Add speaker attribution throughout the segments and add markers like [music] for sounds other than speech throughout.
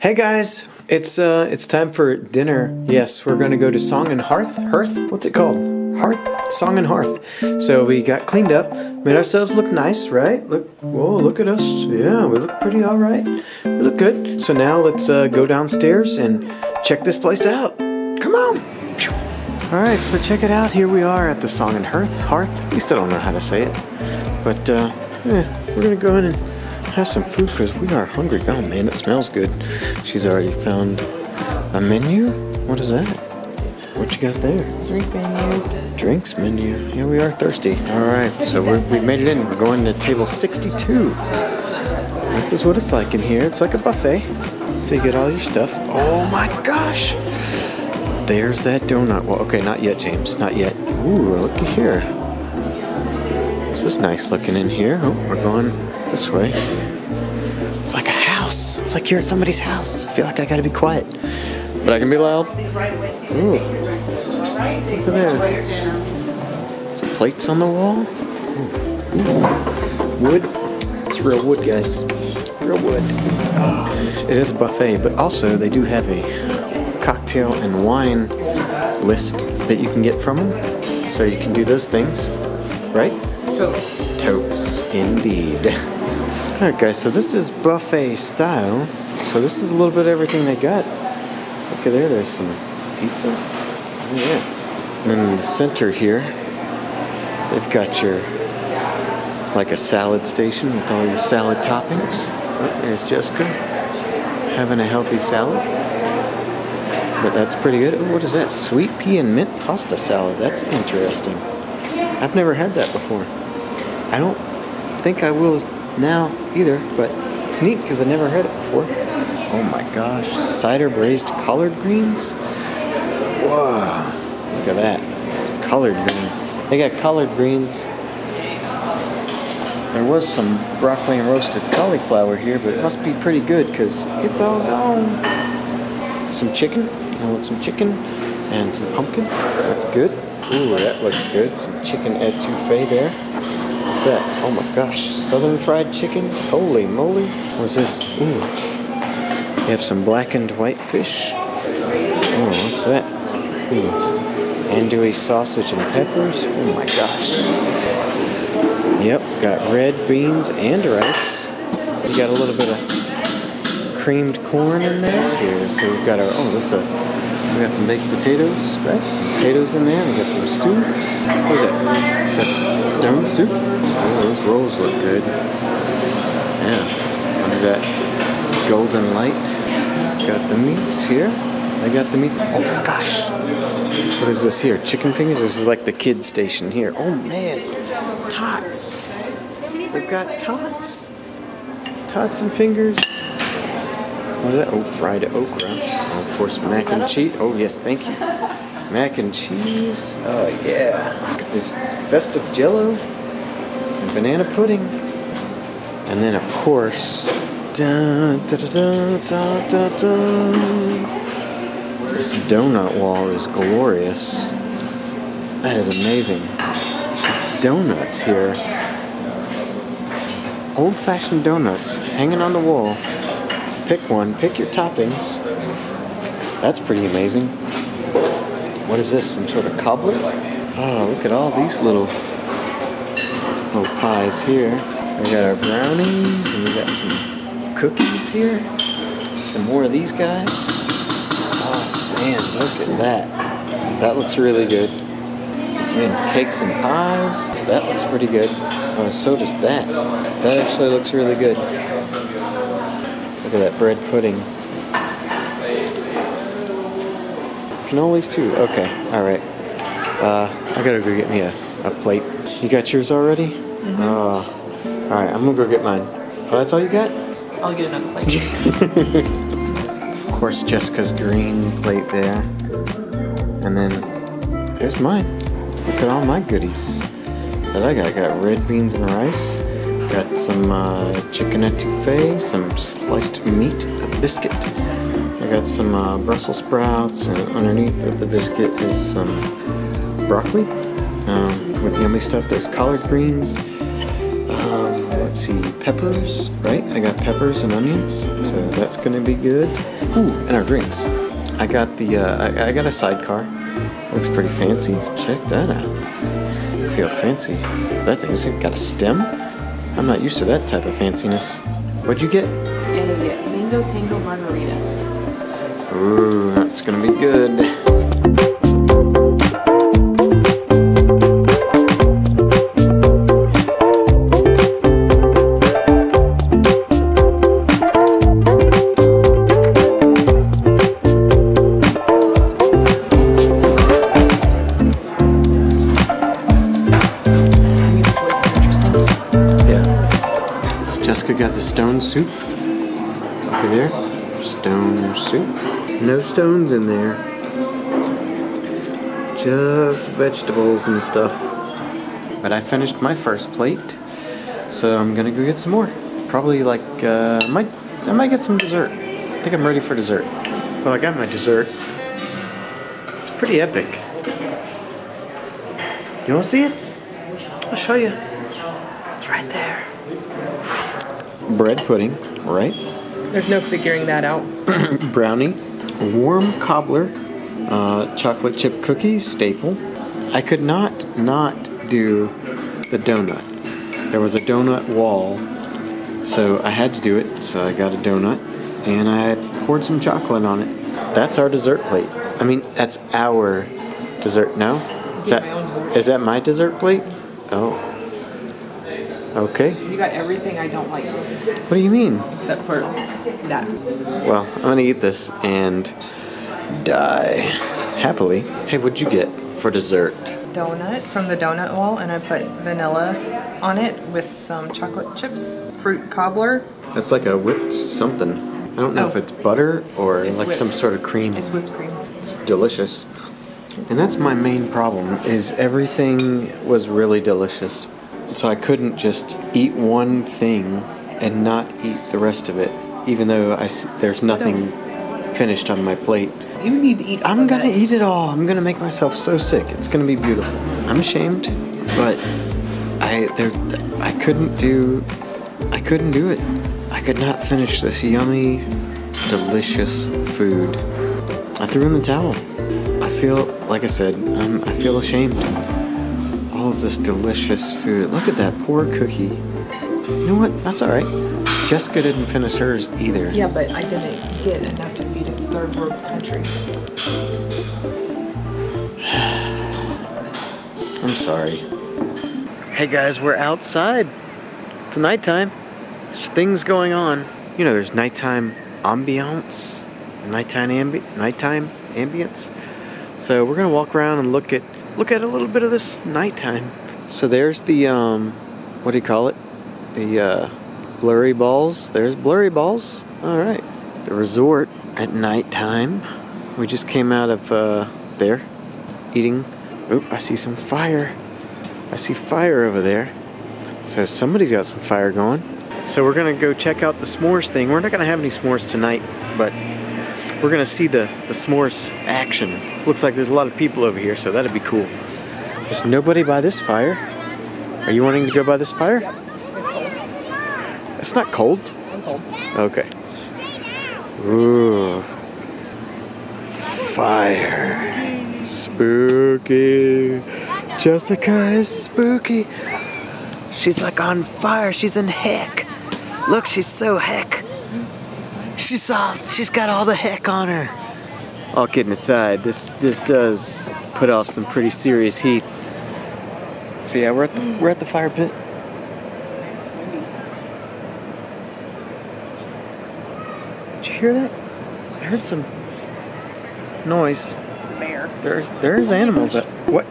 Speaker 1: Hey guys, it's uh, it's time for dinner. Yes, we're gonna go to Song and Hearth. Hearth? What's it called? Hearth? Song and Hearth. So we got cleaned up, made ourselves look nice, right? Look, whoa, look at us. Yeah, we look pretty all right. We look good. So now let's uh, go downstairs and check this place out. Come on. All right, so check it out. Here we are at the Song and Hearth. Hearth. We still don't know how to say it, but uh, yeah, we're gonna go in and have some food because we are hungry. Oh man, it smells good. She's already found a menu. What is that? What you got there?
Speaker 2: Drink menu.
Speaker 1: Drinks menu. Yeah, we are thirsty. All right, so we made it in. We're going to table 62. This is what it's like in here. It's like a buffet. So you get all your stuff. Oh my gosh! There's that donut. Well, okay, not yet, James. Not yet. Ooh, looky here. This is nice looking in here. Oh, we're going this way. It's like a house. It's like you're at somebody's house. I feel like I gotta be quiet. But I can be loud. Ooh. Look at there. Some plates on the wall. Ooh. Wood. It's real wood, guys. Real wood. It is a buffet, but also they do have a cocktail and wine list that you can get from them. So you can do those things, right?
Speaker 2: Toast.
Speaker 1: Totes, indeed. [laughs] Alright guys, so this is buffet style. So this is a little bit everything they got. Look at there, there's some pizza. Oh, yeah. And then in the center here, they've got your, like a salad station with all your salad toppings. Oh, there's Jessica having a healthy salad. But that's pretty good. Ooh, what is that? Sweet pea and mint pasta salad. That's interesting. I've never had that before. I don't think I will now either, but it's neat because I never had it before. Oh my gosh, cider braised collard greens? Whoa, look at that. Collard greens. They got collard greens. There was some broccoli and roasted cauliflower here, but it must be pretty good because it's all gone. Some chicken. I want some chicken and some pumpkin. That's good. Ooh, that looks good. Some chicken etouffee there. What's that? Oh my gosh, southern fried chicken? Holy moly. What's this? Ooh. You have some blackened white fish. Oh, what's that? Ooh. Andouille sausage and peppers. Oh my gosh. Yep, got red beans and rice. You got a little bit of creamed corn in there. Here, so we've got our, oh, that's a, we got some baked potatoes, right? Some potatoes in there. We got some stew. What is that? Is that stone soup? Oh, those rolls look good. Yeah. Under that golden light. Got the meats here. I got the meats. Oh my gosh. What is this here? Chicken fingers? This is like the kids station here. Oh man. Tots. They've got tots. Tots and fingers. What is that? Oh, fried okra. Of course, mac and cheese. Oh, yes, thank you. Mac and cheese. Oh, yeah. Look at this festive jello and banana pudding. And then, of course, da, da, da, da, da, da. this donut wall is glorious. That is amazing. These donuts here. Old fashioned donuts hanging on the wall. Pick one, pick your toppings. That's pretty amazing. What is this? Some sort of cobbler? Oh, look at all these little little pies here. We got our brownies and we got some cookies here. Some more of these guys. Oh man, look at that. That looks really good. And cakes and pies. That looks pretty good. Oh, so does that. That actually looks really good. Look at that bread pudding. Cannolis too. Okay, all right. Uh, I gotta go get me a, a plate. You got yours already? Mm-hmm. Uh, all right, I'm gonna go get mine. Oh, that's all you got?
Speaker 2: I'll get another plate. [laughs]
Speaker 1: of course, Jessica's green plate there. And then there's mine. Look at all my goodies that I got. I got red beans and rice. Got some uh, chicken etouffee, some sliced meat, a biscuit. I got some uh, Brussels sprouts, and underneath of the biscuit is some broccoli um, with yummy stuff. There's collard greens. Um, let's see, peppers, right? I got peppers and onions, so that's gonna be good. Ooh, and our drinks. I got the, uh, I, I got a sidecar. Looks pretty fancy. Check that out. Feel fancy. That thing's got a stem. I'm not used to that type of fanciness. What'd you get?
Speaker 2: A mango tango margarita.
Speaker 1: Ooh, that's gonna be good. Jessica got the stone soup. Over there. Stone soup. No stones in there. Just vegetables and stuff. But I finished my first plate, so I'm gonna go get some more. Probably like uh, I might I might get some dessert. I think I'm ready for dessert. Well, I got my dessert. It's pretty epic. You wanna see it? I'll show you. It's right there. Bread pudding, right?
Speaker 2: There's no figuring that out. [coughs]
Speaker 1: brownie, warm cobbler, uh, chocolate chip cookies, staple. I could not not do the donut. There was a donut wall, so I had to do it. So I got a donut, and I poured some chocolate on it. That's our dessert plate. I mean, that's our dessert. No, is that
Speaker 2: my own dessert.
Speaker 1: is that my dessert plate? Oh. Okay.
Speaker 2: You got everything I don't like,
Speaker 1: What do you mean?
Speaker 2: except for that.
Speaker 1: Well, I'm gonna eat this and die happily. Hey, what'd you get for dessert?
Speaker 2: Donut from the donut wall, and I put vanilla on it with some chocolate chips, fruit cobbler.
Speaker 1: It's like a whipped something. I don't know if
Speaker 2: Oh.
Speaker 1: it's butter or
Speaker 2: It's
Speaker 1: like
Speaker 2: whipped.
Speaker 1: some sort of cream.
Speaker 2: It's whipped cream.
Speaker 1: It's delicious. And that's my main problem is everything was really delicious. So I couldn't just eat one thing and not eat the rest of it, even though I there's nothing finished on my plate.
Speaker 2: You need to eat.
Speaker 1: I'm gonna eat it all. I'm gonna make myself so sick. It's gonna be beautiful. I'm ashamed, but I there I couldn't do I couldn't do it. I could not finish this yummy, delicious food. I threw in the towel. I feel like I said, um, I feel ashamed. This delicious food. Look at that poor cookie. You know what? That's all right. Jessica didn't finish hers either.
Speaker 2: Yeah, but I didn't get enough to feed a third world country. [sighs]
Speaker 1: I'm sorry. Hey guys, we're outside. It's nighttime. There's things going on. You know, there's nighttime ambiance, nighttime ambi- nighttime ambience. So we're gonna walk around and look at look at a little bit of this nighttime. So there's the um, what do you call it? The uh, blurry balls. There's blurry balls. All right. The resort at nighttime. We just came out of uh, there, eating. Oop! I see some fire. I see fire over there. So somebody's got some fire going. So we're gonna go check out the s'mores thing. We're not gonna have any s'mores tonight, but we're gonna see the, the s'mores action. Looks like there's a lot of people over here, so that'd be cool. There's nobody by this fire. Are you wanting to go by this fire? It's not cold.
Speaker 2: I'm cold.
Speaker 1: Okay. Ooh. Fire. Spooky. Jessica is spooky. She's like on fire. She's in heck. Look, she's so heck. She's all she's got all the heck on her. All kidding aside, this this does put off some pretty serious heat. So yeah, we're at the we're at the fire pit. Did you hear that? I heard some noise.
Speaker 2: It's a bear.
Speaker 1: There's there's animals at what?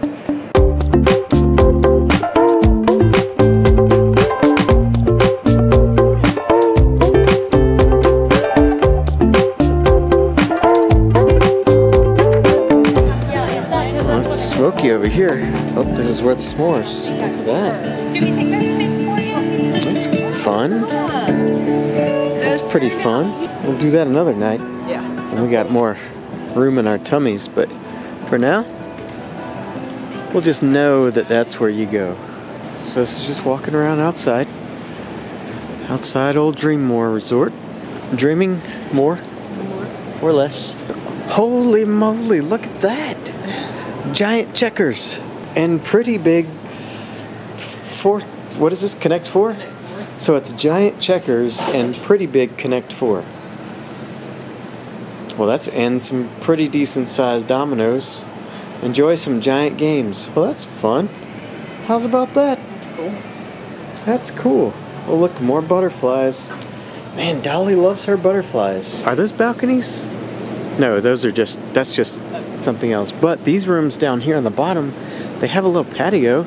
Speaker 1: Over here. Oh, this is where the s'mores. Look at that.
Speaker 3: Do we take those sticks for you?
Speaker 1: That's fun. That's pretty fun. We'll do that another night.
Speaker 2: Yeah.
Speaker 1: And we got more room in our tummies, but for now, we'll just know that that's where you go. So this is just walking around outside. Outside Old Dreammore Resort. Dreaming more or less. Holy moly, look at that! Giant checkers and pretty big four. What is this? Connect four? So it's giant checkers and pretty big Connect four. Well, that's and some pretty decent sized dominoes. Enjoy some giant games. Well, that's fun. How's about that?
Speaker 2: Cool.
Speaker 1: That's cool. Oh, look, more butterflies. Man, Dolly loves her butterflies. Are those balconies? No, those are just, that's just something else. But these rooms down here on the bottom, they have a little patio.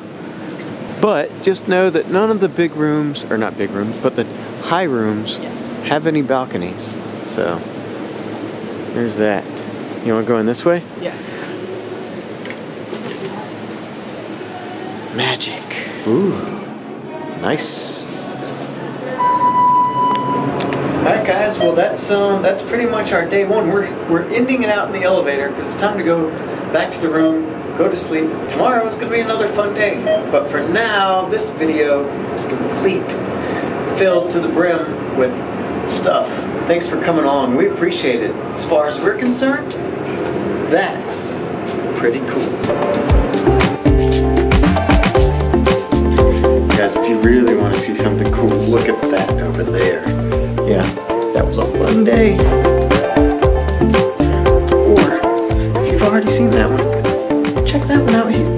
Speaker 1: But just know that none of the big rooms, or not big rooms, but the high rooms have any balconies. So, there's that. You want to go in this way?
Speaker 2: Yeah.
Speaker 1: Magic. Ooh, nice. All right, guys. Well, that's um, that's pretty much our day one. We're we're ending it out in the elevator because it's time to go back to the room, go to sleep. Tomorrow is gonna be another fun day. But for now, this video is complete, filled to the brim with stuff. Thanks for coming along. We appreciate it. As far as we're concerned, that's pretty cool. really want to see something cool, look at that over there. Yeah, that was a fun day. Or, if you've already seen that one, check that one out here.